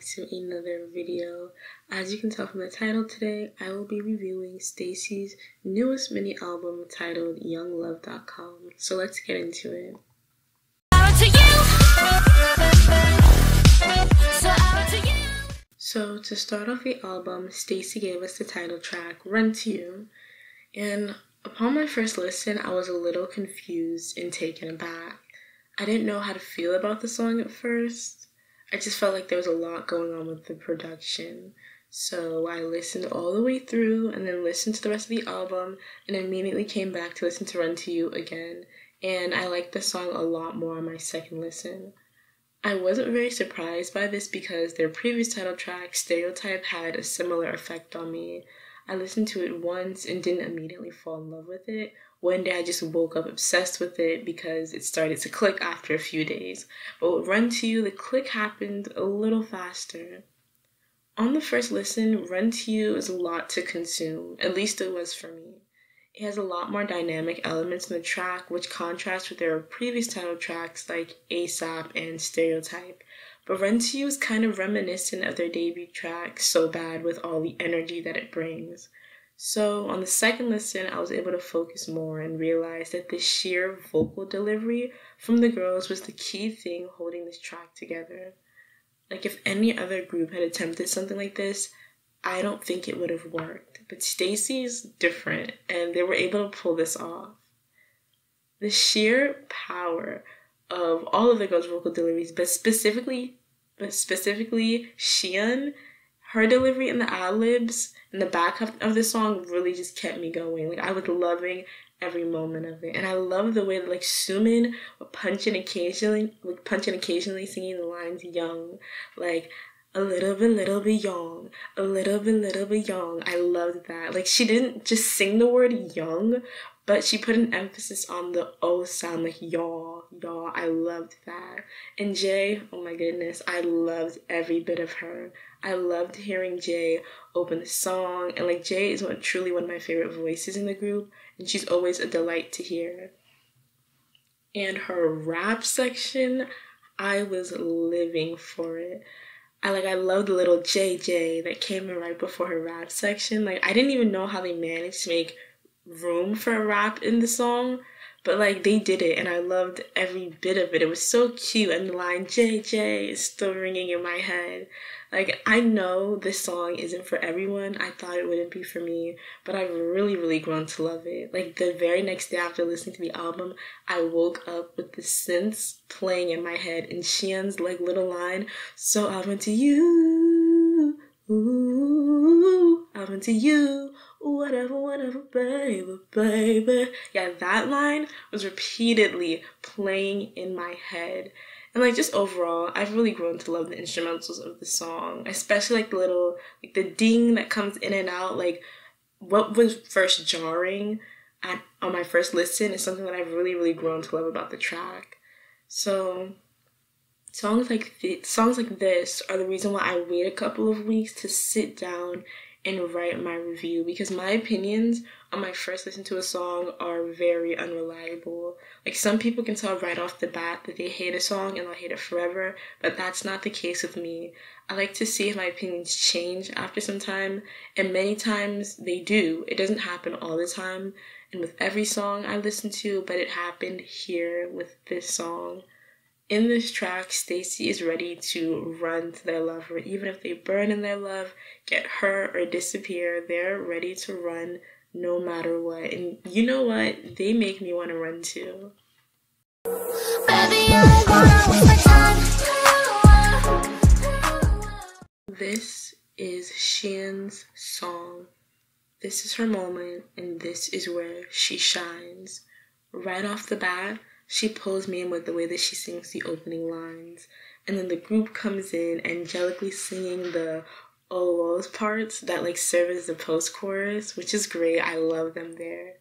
back to another video. As you can tell from the title today, I will be reviewing STAYC's newest mini album titled YOUNGLUV.COM. So let's get into it. So to start off the album, STAYC gave us the title track Run to You. And upon my first listen, I was a little confused and taken aback. I didn't know how to feel about the song at first. I just felt like there was a lot going on with the production. So I listened all the way through and then listened to the rest of the album and immediately came back to listen to Run to You again. And I liked the song a lot more on my second listen. I wasn't very surprised by this because their previous title track, Stereotype, had a similar effect on me. I listened to it once and didn't immediately fall in love with it. One day I just woke up obsessed with it because it started to click after a few days. But with Run to You, the click happened a little faster. On the first listen, Run to You is a lot to consume, at least it was for me. It has a lot more dynamic elements in the track, which contrasts with their previous title tracks like ASAP and Stereotype. But Run to You is kind of reminiscent of their debut track, So Bad, with all the energy that it brings. So on the second listen, I was able to focus more and realize that the sheer vocal delivery from the girls was the key thing holding this track together. Like if any other group had attempted something like this, I don't think it would have worked. But STAYC's different and they were able to pull this off. The sheer power of all of the girls' vocal deliveries, but specifically but specifically Sieun, her delivery in the ad libs and the back of, the song really just kept me going. Like I was loving every moment of it, and I love the way that like Sumin would punch in occasionally, like punch in occasionally singing the lines "young," like a little bit, little bit young, a little bit, little bit young. I loved that. Like she didn't just sing the word young, but she put an emphasis on the O sound, like y'all, y'all. I loved that. And Jay, oh my goodness, I loved every bit of her. I loved hearing Jay open the song, and like Jay is one, truly one of my favorite voices in the group, and she's always a delight to hear. And her rap section, I was living for it. I like I loved the little JJ that came in right before her rap section. Like I didn't even know how they managed to make room for a rap in the song, but like they did it and I loved every bit of it. It was so cute and the line JJ is still ringing in my head. Like I know this song isn't for everyone. I thought it wouldn't be for me, but I've really, really grown to love it. Like the very next day after listening to the album, I woke up with the synths playing in my head and Sieun's like little line, so I went to you. Ooh, I went to you whatever, whatever, baby, baby. Yeah, that line was repeatedly playing in my head. And like just overall, I've really grown to love the instrumentals of the song, especially like the little like the ding that comes in and out. Like what was first jarring at on my first listen is something that I've really really grown to love about the track. So songs like th- songs like this are the reason why I wait a couple of weeks to sit down and write my review because my opinions on my first listen to a song are very unreliable. Like some people can tell right off the bat that they hate a song and they'll hate it forever, but that's not the case with me. I like to see if my opinions change after some time, and many times they do. It doesn't happen all the time, and with every song I listen to, but it happened here with this song. In this track, STAYC is ready to run to their lover. Even if they burn in their love, get hurt, or disappear, they're ready to run no matter what. And you know what? They make me want to run too. This is Sieun's song. This is her moment, and this is where she shines. Right off the bat, she pulls me in with the way that she sings the opening lines. And then the group comes in angelically singing the oh parts that like serve as the post chorus, which is great. I love them there.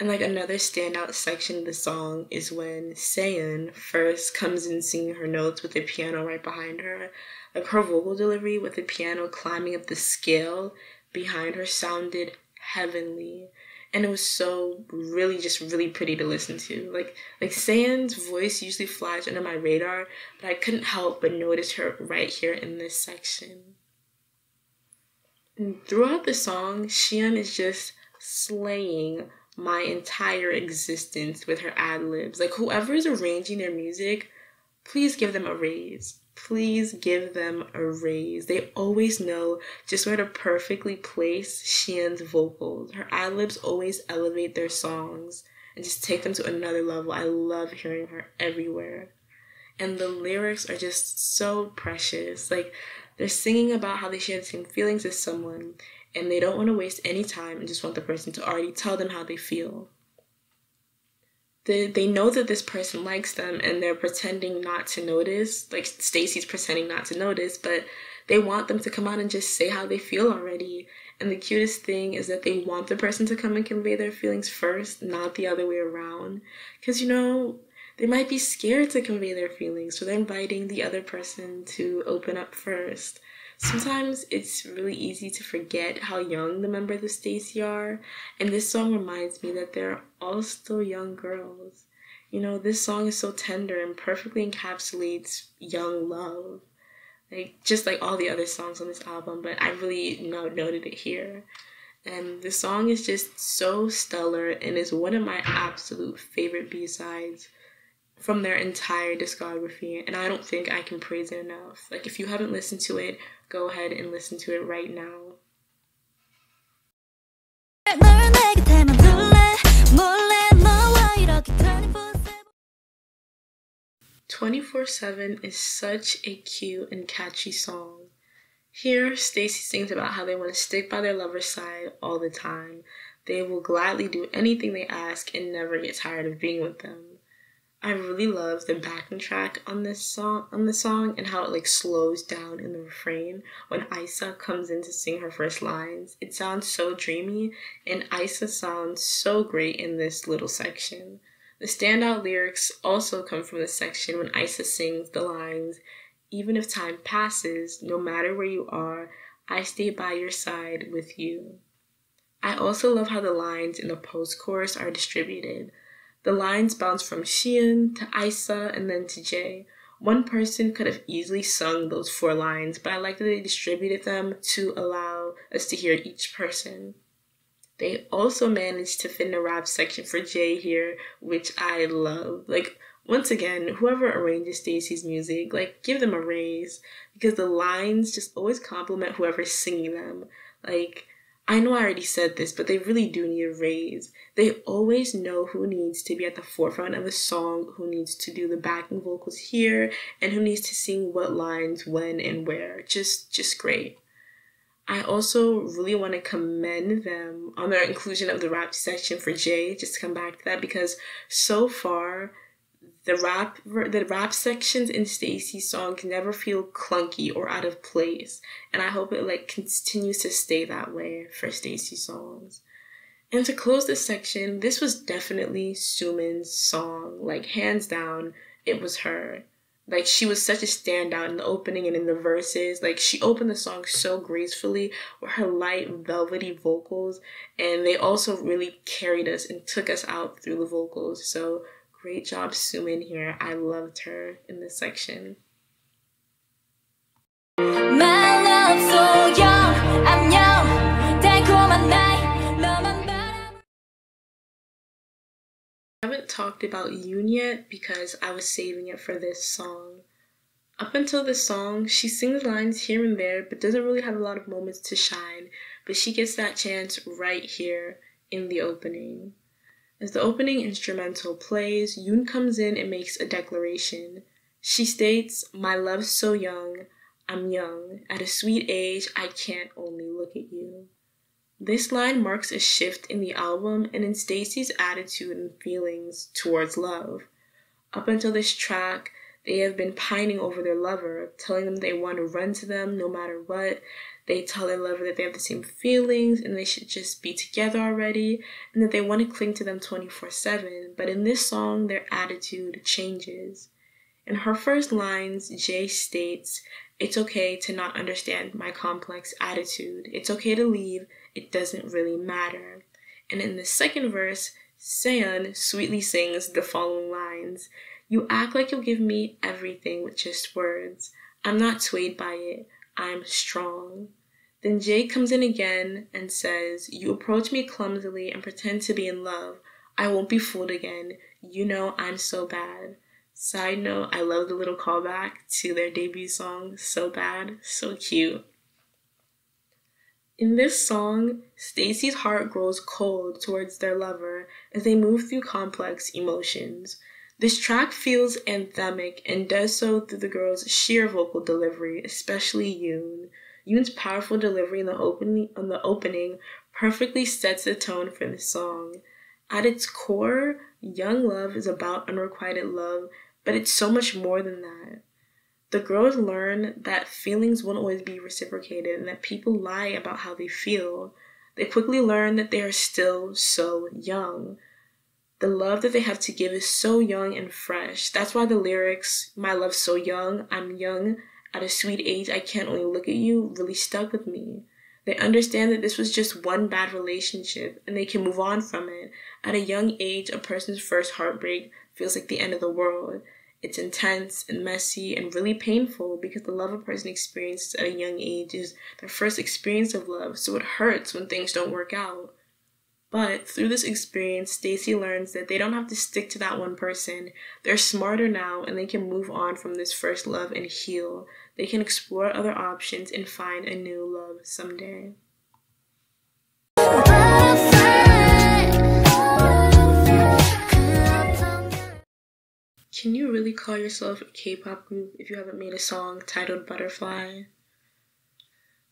And like another standout section of the song is when Seeun first comes in singing her notes with the piano right behind her. Like her vocal delivery with the piano climbing up the scale behind her sounded heavenly. And it was so really just really pretty to listen to. Like like Seeun's voice usually flies under my radar, but I couldn't help but notice her right here in this section. And throughout the song, Sieun is just slaying my entire existence with her ad libs. Like whoever is arranging their music, please give them a raise please give them a raise. They always know just where to perfectly place Sieun's vocals. Her ad libs always elevate their songs and just take them to another level. I love hearing her everywhere. And the lyrics are just so precious. Like they're singing about how they share the same feelings as someone and they don't want to waste any time and just want the person to already tell them how they feel they, they know that this person likes them and they're pretending not to notice like STAYC's pretending not to notice but they want them to come out and just say how they feel already. And the cutest thing is that they want the person to come and convey their feelings first not the other way around. Because you know they might be scared to convey their feelings so they're inviting the other person to open up first sometimes it's really easy to forget how young the members of STAYC are, and this song reminds me that they're all still young girls. You know, this song is so tender and perfectly encapsulates young love. Like just like all the other songs on this album, but I really noted it here. And the song is just so stellar and is one of my absolute favorite B-sides from their entire discography. And I don't think I can praise it enough. Like if you haven't listened to it, go ahead and listen to it right now. Twenty Four Seven is such a cute and catchy song. Here, STAYC sings about how they want to stick by their lover's side all the time. They will gladly do anything they ask and never get tired of being with them. I really love the backing track on this song on the song and how it like slows down in the refrain when Isa comes in to sing her first lines. It sounds so dreamy and Isa sounds so great in this little section. The standout lyrics also come from the section when Isa sings the lines, even if time passes, no matter where you are, I stay by your side with you. I also love how the lines in the post chorus are distributed. The lines bounce from Sieun to Isa and then to Jay. One person could have easily sung those four lines, but I like that they distributed them to allow us to hear each person. They also managed to fit in a rap section for Jay here, which I love. Like, once again, whoever arranges STAYC's music, like, give them a raise because the lines just always compliment whoever's singing them. Like, I know I already said this, but they really do need a raise. They always know who needs to be at the forefront of a song, who needs to do the backing vocals here, and who needs to sing what lines, when, and where. Just, just great. I also really want to commend them on their inclusion of the rap section for Jay, just to come back to that, because so far, the rap the rap sections in STAYC's songs never feel clunky or out of place, and I hope it like continues to stay that way for STAYC songs. And to close this section, this was definitely Sumin's song. Like hands down, it was her. Like she was such a standout in the opening and in the verses. Like she opened the song so gracefully with her light velvety vocals, and they also really carried us and took us out through the vocals. So Great job, Sumin here. I loved her in this section. I haven't talked about Yoon yet because I was saving it for this song. Up until this song, she sings lines here and there, but doesn't really have a lot of moments to shine. But she gets that chance right here in the opening. As the opening instrumental plays, Yoon comes in and makes a declaration. She states, My love's so young, I'm young. At a sweet age, I can't only look at you. This line marks a shift in the album and in STAYC's attitude and feelings towards love. Up until this track, they have been pining over their lover, telling them they want to run to them no matter what, they tell their lover that they have the same feelings and they should just be together already and that they want to cling to them 24 7. But in this song, their attitude changes. In her first lines, Jay states, It's okay to not understand my complex attitude. It's okay to leave. It doesn't really matter. And in the second verse, Seeun sweetly sings the following lines You act like you'll give me everything with just words. I'm not swayed by it, I'm strong. Then Jay comes in again and says, You approach me clumsily and pretend to be in love. I won't be fooled again. You know I'm so bad. Side note, I love the little callback to their debut song, So Bad, So Cute. In this song, STAYC's heart grows cold towards their lover as they move through complex emotions. This track feels anthemic and does so through the girl's sheer vocal delivery, especially Yoon. Yoon's powerful delivery in the opening, on the opening perfectly sets the tone for the song. At its core, Young Love is about unrequited love, but it's so much more than that. The girls learn that feelings won't always be reciprocated and that people lie about how they feel. They quickly learn that they are still so young. The love that they have to give is so young and fresh. That's why the lyrics, My love's so young, I'm young, at a sweet age, I can't only look at you, really stuck with me. They understand that this was just one bad relationship and they can move on from it. At a young age, a person's first heartbreak feels like the end of the world. It's intense and messy and really painful because the love a person experiences at a young age is their first experience of love, so it hurts when things don't work out. But through this experience, STAYC learns that they don't have to stick to that one person. They're smarter now and they can move on from this first love and heal. They can explore other options and find a new love someday. Can you really call yourself a K pop group if you haven't made a song titled Butterfly?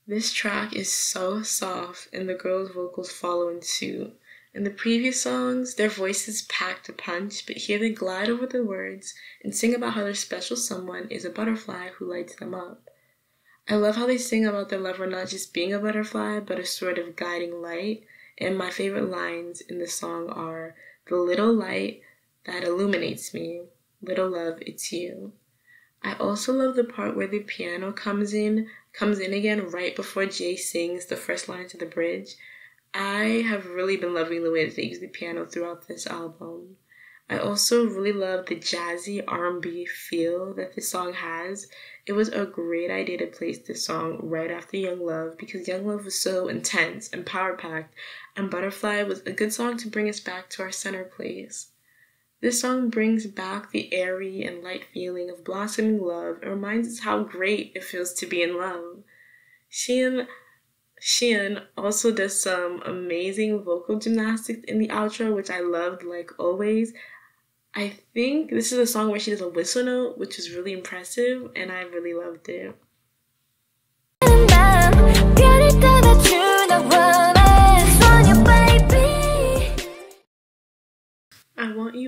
This track is so soft, and the girls' vocals follow in suit. In the previous songs, their voices packed a punch, but here they glide over the words and sing about how their special someone is a butterfly who lights them up. I love how they sing about their lover not just being a butterfly, but a sort of guiding light. And my favorite lines in the song are The little light that illuminates me, little love, it's you. I also love the part where the piano comes in, comes in again right before Jay sings the first line to the bridge. I have really been loving the way that they use the piano throughout this album. I also really love the jazzy R&B feel that this song has. It was a great idea to place this song right after Young Love because Young Love was so intense and power packed, and Butterfly was a good song to bring us back to our center place. This song brings back the airy and light feeling of blossoming love and reminds us how great it feels to be in love. Sieun, Sieun also does some amazing vocal gymnastics in the outro, which I loved like always. I think this is a song where she does a whistle note, which is really impressive, and I really loved it.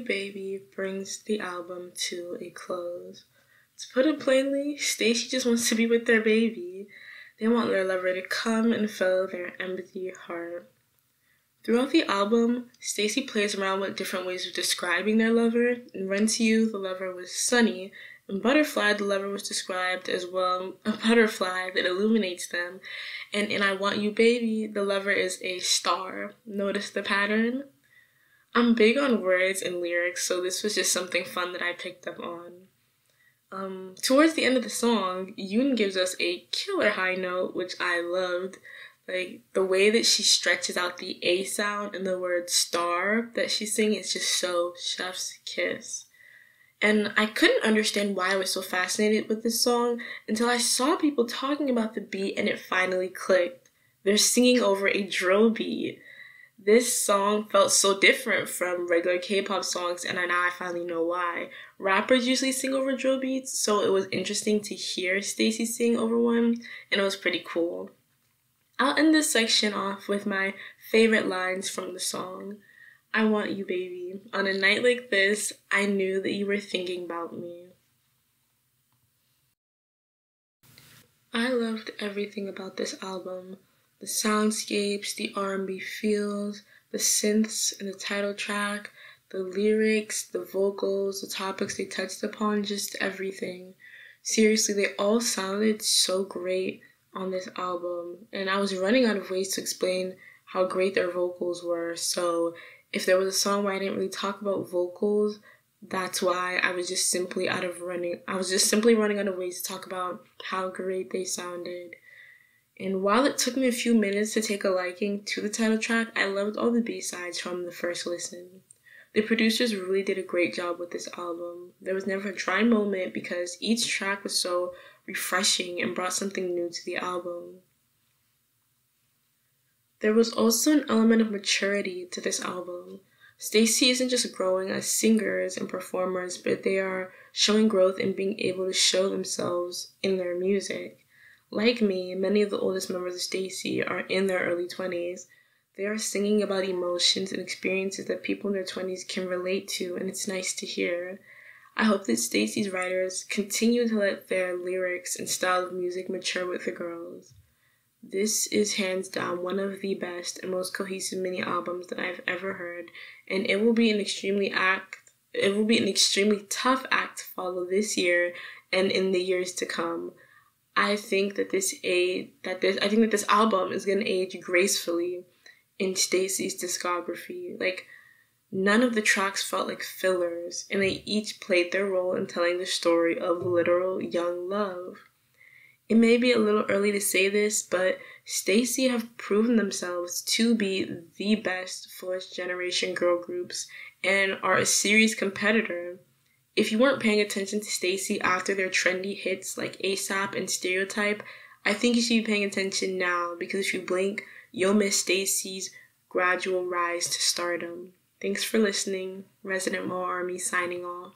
Baby brings the album to a close. To put it plainly, STAYC just wants to be with their baby. They want their lover to come and fill their empty heart. Throughout the album, STAYC plays around with different ways of describing their lover. In Run to You, the lover was sunny. In Butterfly, the lover was described as well a butterfly that illuminates them. And in I Want You Baby, the lover is a star. Notice the pattern? I'm big on words and lyrics, so this was just something fun that I picked up on. Um, towards the end of the song, Yoon gives us a killer high note, which I loved. Like the way that she stretches out the A sound in the word star that she's singing is just so chef's kiss. And I couldn't understand why I was so fascinated with this song until I saw people talking about the beat and it finally clicked. They're singing over a drill beat. This song felt so different from regular K-pop songs and I now I finally know why. Rappers usually sing over drill beats, so it was interesting to hear STAYC sing over one and it was pretty cool. I'll end this section off with my favorite lines from the song. I want you, baby. On a night like this, I knew that you were thinking about me. I loved everything about this album. The soundscapes, the R&B feels, the synths in the title track, the lyrics, the vocals, the topics they touched upon, just everything. Seriously, they all sounded so great on this album, and I was running out of ways to explain how great their vocals were. So if there was a song where I didn't really talk about vocals, that's why I was just simply out of running. I was just simply running out of ways to talk about how great they sounded. And while it took me a few minutes to take a liking to the title track, I loved all the B-sides from the first listen. The producers really did a great job with this album. There was never a dry moment because each track was so refreshing and brought something new to the album. There was also an element of maturity to this album. STAYC isn't just growing as singers and performers, but they are showing growth in being able to show themselves in their music. Like me, many of the oldest members of STAYC are in their early 20s. They are singing about emotions and experiences that people in their 20s can relate to, and it's nice to hear. I hope that STAYC's writers continue to let their lyrics and style of music mature with the girls. This is hands down one of the best and most cohesive mini albums that I've ever heard, and it will be an extremely act it will be an extremely tough act to follow this year and in the years to come. I think that this age that this I think that this album is gonna age gracefully in STAYC's discography. Like none of the tracks felt like fillers, and they each played their role in telling the story of literal young love. It may be a little early to say this, but STAYC have proven themselves to be the best first generation girl groups and are a serious competitor if you weren't paying attention to STAYC after their trendy hits like ASAP and Stereotype, I think you should be paying attention now because if you blink, you'll miss STAYC's gradual rise to stardom. Thanks for listening. Resident MOA Army signing off.